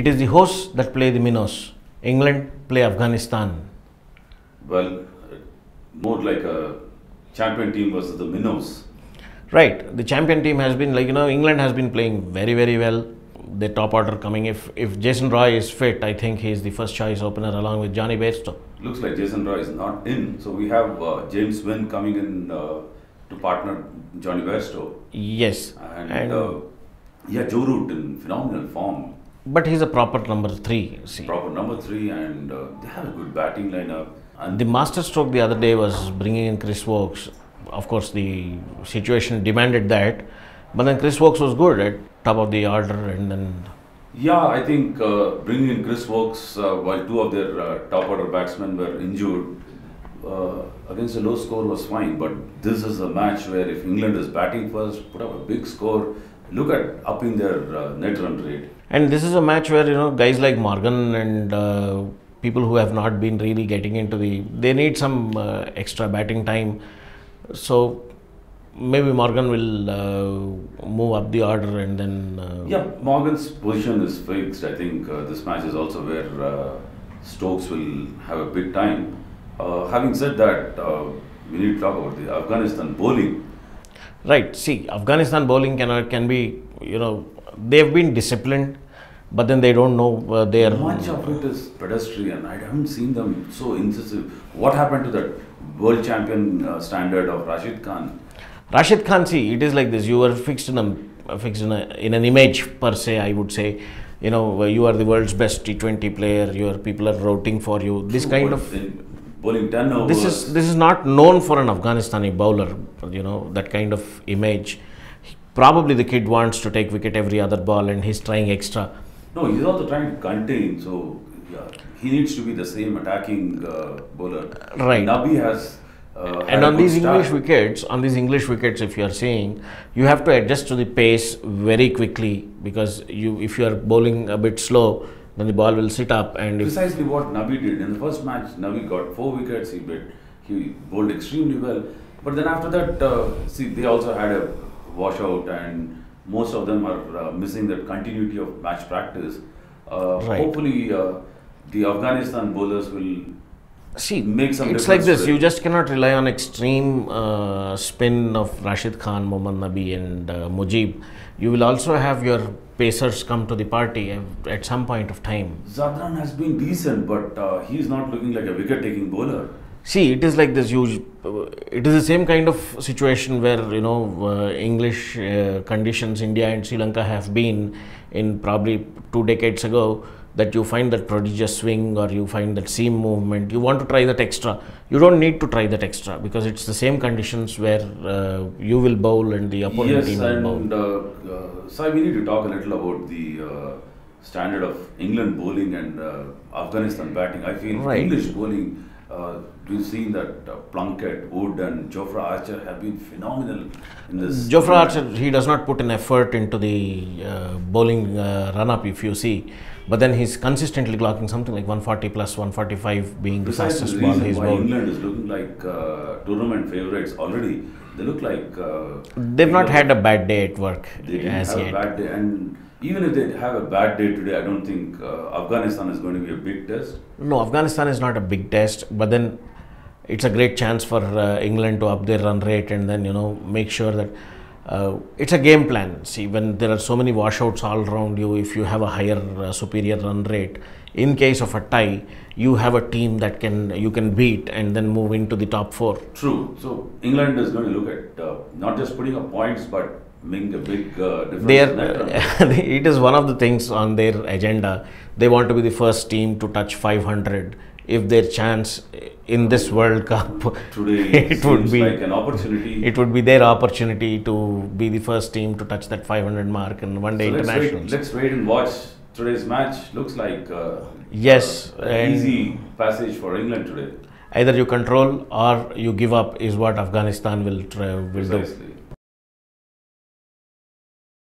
It is the hosts that play the minnows. England play Afghanistan. Well, more like a champion team versus the minnows. Right. The champion team has been like you know England has been playing very very well. The top order coming. If if Jason Roy is fit, I think he is the first choice opener along with Jonny Bairstow. Looks like Jason Roy is not in, so we have uh, James Vince coming in uh, to partner Jonny Bairstow. Yes. And, And- uh, yeah, Joe Root in phenomenal form. But he's a proper number three. See. Proper number three, and uh, they have a good batting lineup. And The master stroke the other day was bringing in Chris Woakes. Of course, the situation demanded that, but then Chris Woakes was good at top of the order, and then yeah, I think uh, bringing in Chris Woakes uh, while two of their uh, top order batsmen were injured uh, against a low score was fine. But this is a match where if England is batting first, put up a big score, look at upping their uh, net run rate. And this is a match where you know guys like Morgan and uh, people who have not been really getting into the they need some uh, extra batting time. So maybe Morgan will uh, move up the order and then uh, Yeah, Morgan's position is fixed. I think uh, this match is also where uh, Stokes will have a big time. Uh, having said that, uh, we need to talk about the Afghanistan bowling. Right. See, Afghanistan bowling can can be, you know, they've been disciplined, but then they don't know uh, their. Much of it is pedestrian. I haven't seen them so incisive. What happened to that world champion uh, standard of Rashid Khan? Rashid Khan, see, it is like this. You are fixed in a fixed in, a, in an image per se. I would say, you know, you are the world's best T20 player. Your people are rooting for you. This kind of bowling this is this is not known for an Afghanistani bowler. You know that kind of image. Probably the kid wants to take wicket every other ball, and he's trying extra. no. He's also trying to contain. So yeah, he needs to be the same attacking uh, bowler. Right. Nabi has. Uh, And on these start. English wickets, on these English wickets, if you are seeing, you have to adjust to the pace very quickly because you, if you are bowling a bit slow, then the ball will sit up. And Precisely what Nabi did in the first match. Nabi got four wickets. He bit, he bowled extremely well. But then after that, uh, see, they also had a washout, and most of them are uh, missing that continuity of match practice. Uh, Right. Hopefully, uh, the Afghanistan bowlers will see, make some it's like this: you just cannot rely on extreme uh, spin of Rashid Khan, Mohammad Nabi, and uh, Mujib. You will also have your pacers come to the party at- some point of time. Zadran has been decent, but uh, is not looking like a wicket-taking bowler. See, it is like this huge. It is the same kind of situation where you know uh, English uh, conditions India and Sri Lanka have been in probably two decades ago. That you find that prodigious swing or you find that seam movement. You want to try that extra. You don't need to try that extra because it's the same conditions where uh, you will bowl and the opponent Yes, team will bowl. and uh, uh, Sai, we need to talk a little about the uh, standard of England bowling and uh, Afghanistan batting. I feel Right. English bowling. Uh, we've seen that uh, Plunkett, Wood, and Jofra Archer have been phenomenal in this. Jofra. Archer, he does not put an effort into the uh, bowling uh, run up, if you see. But then he's consistently clocking something like 140 plus 145 being the Precisely fastest the ball he's bowled. England is looking like uh, tournament favorites already. They look like uh, They've not had a bad day at work They didn't as have yet. a bad day, and even if they have a bad day today, I don't think uh, Afghanistan is going to be a big test. No, Afghanistan is not a big test, but then it's a great chance for uh, England to up their run rate and then you know make sure that uh, it's a game plan. See, when there are so many washouts all around you, if you have a higher uh, superior run rate, in case of a tie, you have a team that can you can beat and then move into the top four. True. So England is going to look at uh, not just putting up points, but a big uh, difference. They in that run. are, it is one of the things on their agenda. They want to be the first team to touch 500. If their chance in this World Cup, Today it would be like an opportunity. it would be their opportunity to be the first team to touch that 500 mark in one day so let's wait, let's wait and watch today's match. Looks like uh, Yes, uh, an easy passage for England today. Either you control or you give up is what Afghanistan will try, will do. Precisely.